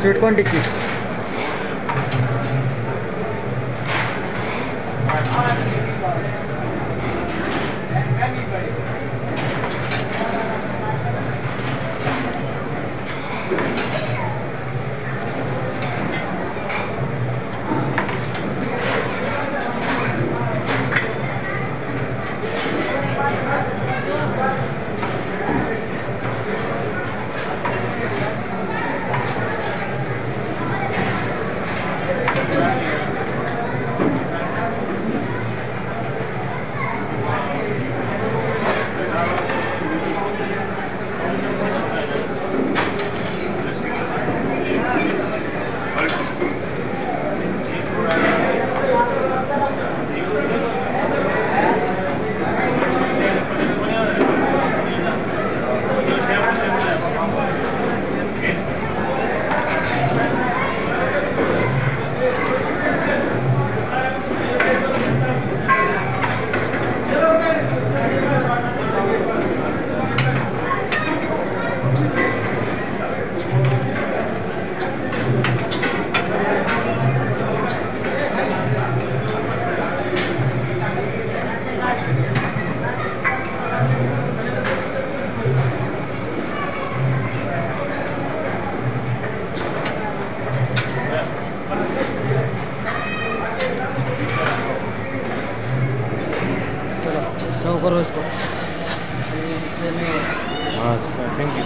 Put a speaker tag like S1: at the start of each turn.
S1: Sweet corn टिक्की। सौ करो इसको
S2: अच्छा थैंक यू